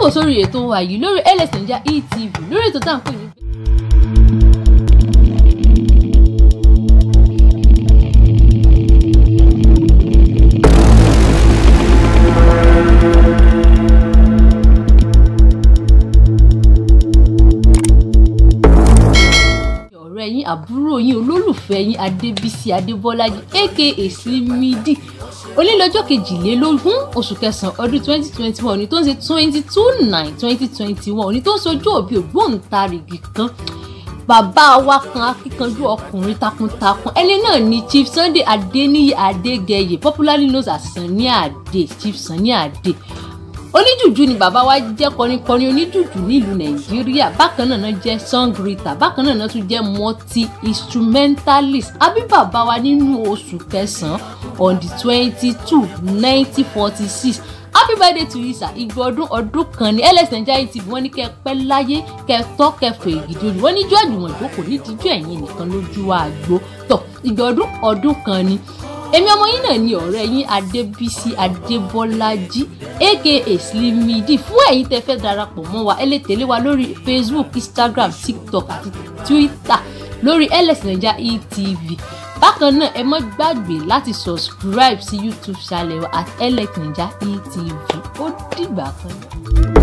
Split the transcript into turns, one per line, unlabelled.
káàbọ̀ sórí ètò wa yìí lórí LS Naija ETV lórí ètò tá à ń pè ní. Ọ̀rẹ́ yín àbúrò yín olólùfẹ́ yín adébísí adébọ́lájí aka Slimmy onílọ́jọ́ kejìlélógún oṣù kẹsàn-án ọdún twenty twenty one òní tó ń ṣe twenty two nine twenty twenty one òní tó ń sojú òbí ògbóǹtarìgì kan. Bàbá wa kan akíkanjú ọkùnrin takuntakun. Ẹni náà ni Chief Sunday Adéníyì Adégẹyè popularly known as Sunny Adé Chief Sunny Adé oníjùjú ni bàbá wa jẹ́ kọrinkọrin oníjùjú nílùú nàìjíríà. Bákan náà náà jẹ́ songwriter bákan náà náà tún jẹ́ multi instrumentalist àbí bàbá wa nínú oṣù kẹsàn-án on the twenty two nineteen forty six happy birthday to you sir. Ìgbà ọdún ọdún kan ní LS Naija ETV wọ́n ní kẹ́ pẹ́ láyé kẹ́ tọ́ kẹ́ fẹ́ ìgìdì olù wọ́n ní jọ́ àjùmọ̀ ìjókòó ní ẹ̀yìn nìkan lójú àgbo. Tọ̀ ìgbà ọdún kan ni èmi ọmọ yín náà ni ọ̀rẹ́ yín adébísí adébọ́lájí aka Slimmy fún ẹ̀yin tẹ́ fẹ́ darapọ̀ mọ́ wa ẹ lè tẹ̀lé wa lórí facebook instagram tiktok àti twitter lórí LS Naija ETV bákan náà ẹ má gbàgbé láti subscribe sí youtube channel at LS Naija ETV ó dìgbà kan. náà.